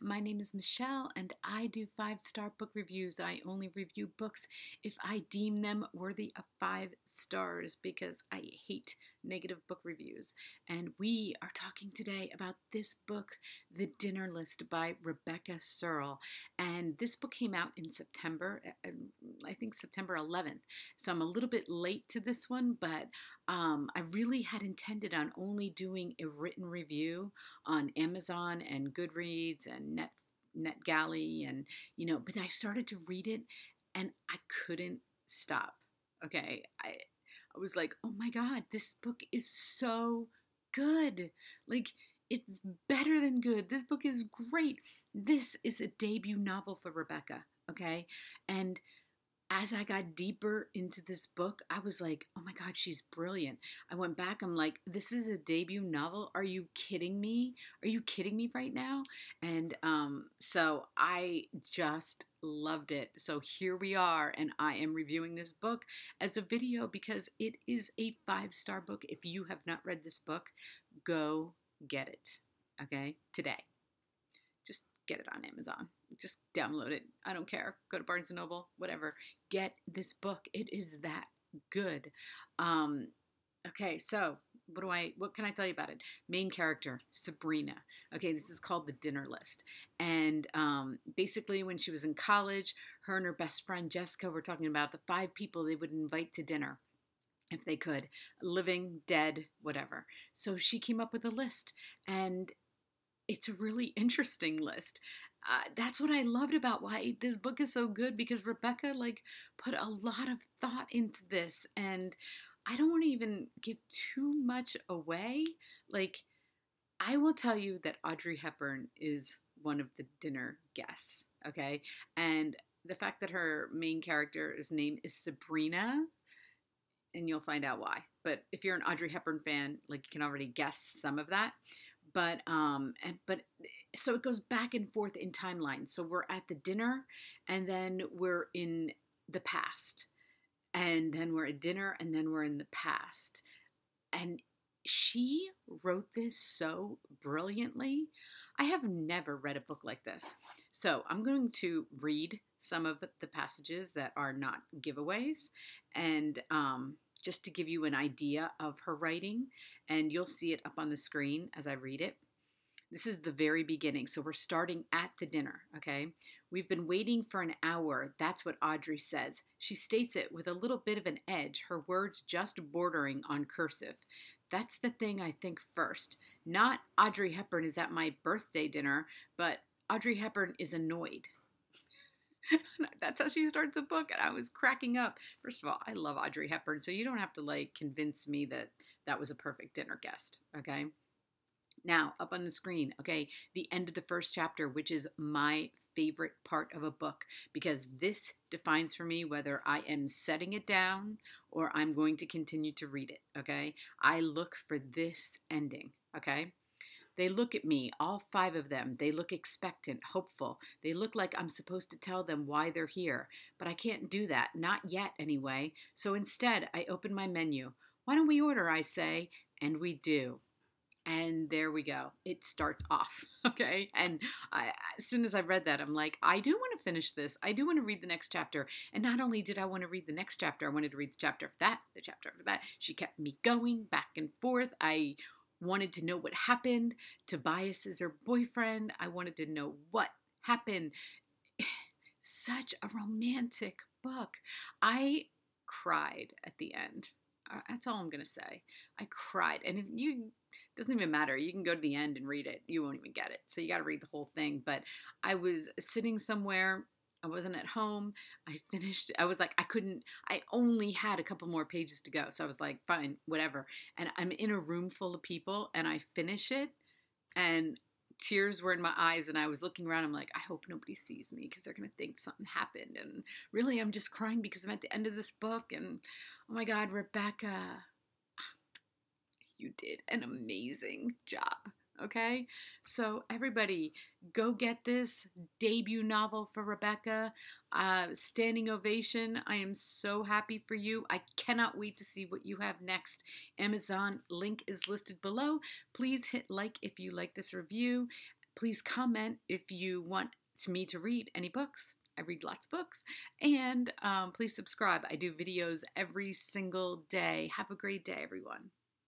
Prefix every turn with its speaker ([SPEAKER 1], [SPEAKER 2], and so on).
[SPEAKER 1] My name is Michelle, and I do five star book reviews. I only review books if I deem them worthy of five stars because I hate negative book reviews. And we are talking today about this book, The Dinner List by Rebecca Serle. And this book came out in September, I think September 11th. So I'm a little bit late to this one, but um, I really had intended on only doing a written review on Amazon and Goodreads and Net NetGalley and you know, but I started to read it and I couldn't stop. Okay, I I was like, oh my god, this book is so good. Like it's better than good. This book is great. This is a debut novel for Rebecca. Okay, and as I got deeper into this book, I was like, oh my God, she's brilliant. I went back, I'm like, this is a debut novel. Are you kidding me? Are you kidding me right now? And um, so I just loved it. So here we are, and I am reviewing this book as a video because it is a five star book. If you have not read this book, go get it, okay, today. Just get it on Amazon just download it. I don't care. Go to Barnes and Noble, whatever. Get this book. It is that good. Um, okay, so what do I what can I tell you about it? Main character, Sabrina. Okay, this is called the dinner list. And um, basically when she was in college, her and her best friend Jessica were talking about the five people they would invite to dinner if they could, living, dead, whatever. So she came up with a list and it's a really interesting list uh, that's what I loved about why this book is so good because Rebecca like put a lot of thought into this and I don't want to even give too much away. Like I will tell you that Audrey Hepburn is one of the dinner guests, okay? And the fact that her main character's name is Sabrina and you'll find out why. But if you're an Audrey Hepburn fan, like you can already guess some of that but um and but so it goes back and forth in timeline so we're at the dinner and then we're in the past. And then we're at dinner and then we're in the past. And she wrote this so brilliantly. I have never read a book like this. So i'm going to read some of the passages that are not giveaways and um, just to give you an idea of her writing, and you'll see it up on the screen as I read it. This is the very beginning, so we're starting at the dinner, okay? We've been waiting for an hour. That's what Audrey says. She states it with a little bit of an edge, her words just bordering on cursive. That's the thing I think first. Not Audrey Hepburn is at my birthday dinner, but Audrey Hepburn is annoyed. That's how she starts a book, and I was cracking up. First of all, I love Audrey Hepburn, so you don't have to like convince me that that was a perfect dinner guest, okay? Now, up on the screen, okay, the end of the first chapter, which is my favorite part of a book because this defines for me whether I am setting it down or I'm going to continue to read it, okay? I look for this ending, okay? They look at me, all five of them. They look expectant, hopeful. They look like I'm supposed to tell them why they're here. But I can't do that, not yet anyway. So instead, I open my menu. Why don't we order, I say, and we do. And there we go. It starts off. Okay. And I, as soon as I read that, I'm like, I do want to finish this. I do want to read the next chapter. And not only did I want to read the next chapter, I wanted to read the chapter after that, the chapter after that. She kept me going back and forth. I wanted to know what happened. Tobias is her boyfriend. I wanted to know what happened. Such a romantic book. I cried at the end. Uh, that's all I'm gonna say. I cried, and if you doesn't even matter. You can go to the end and read it. You won't even get it. So you got to read the whole thing. But I was sitting somewhere I wasn't at home. I finished. I was like, I couldn't. I only had a couple more pages to go, so I was like, fine, whatever. And I'm in a room full of people, and I finish it, and tears were in my eyes, and I was looking around. I'm like, I hope nobody sees me because they're gonna think something happened. And really, I'm just crying because I'm at the end of this book, and oh my God, Rebecca, you did an amazing job. Okay? So, everybody, go get this debut novel for Rebecca. Uh, standing ovation. I am so happy for you. I cannot wait to see what you have next. Amazon link is listed below. Please hit like if you like this review. Please comment if you want me to read any books. I read lots of books. And um, please subscribe. I do videos every single day. Have a great day, everyone.